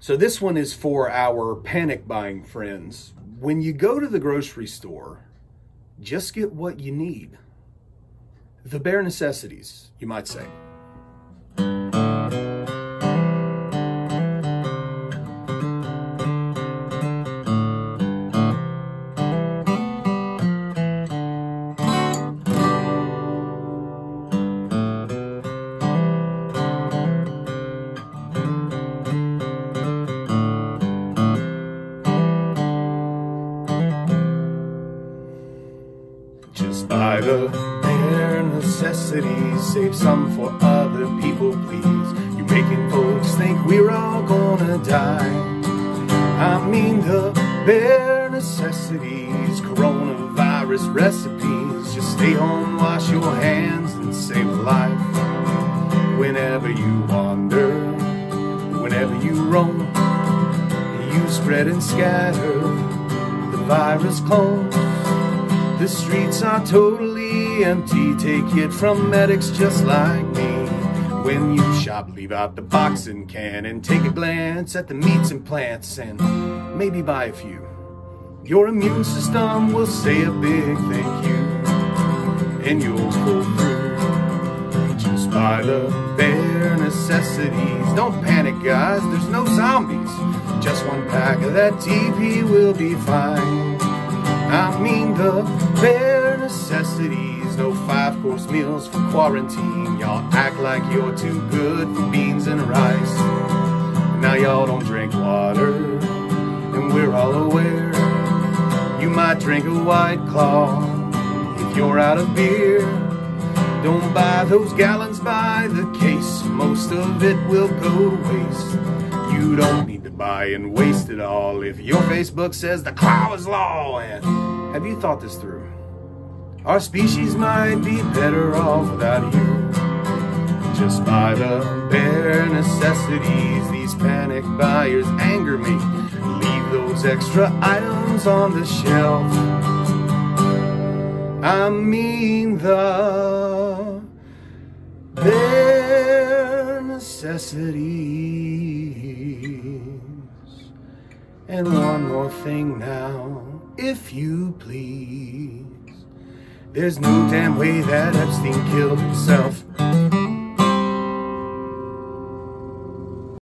So this one is for our panic buying friends. When you go to the grocery store, just get what you need. The bare necessities, you might say. Just buy the bare necessities, save some for other people, please. You making folks think we're all gonna die. I mean the bare necessities, coronavirus recipes. Just stay home, wash your hands, and save life. Whenever you wander, whenever you roam, you spread and scatter the virus clones. The streets are totally empty. Take it from medics just like me. When you shop, leave out the boxing can and take a glance at the meats and plants and maybe buy a few. Your immune system will say a big thank you and you'll pull through. Just buy the bare necessities. Don't panic, guys. There's no zombies. Just one pack of that TP will be fine. I mean the bare necessities, no five-course meals for quarantine. Y'all act like you're too good for beans and rice. Now y'all don't drink water, and we're all aware. You might drink a White Claw if you're out of beer. Don't buy those gallons by the case, most of it will go to waste. You don't need to buy and waste it all if your Facebook says the cow is law. And have you thought this through? Our species might be better off without you. Just buy the bare necessities. These panic buyers anger me. Leave those extra items on the shelf. I mean the bare necessities. And one more thing now, if you please. There's no damn way that Epstein killed himself.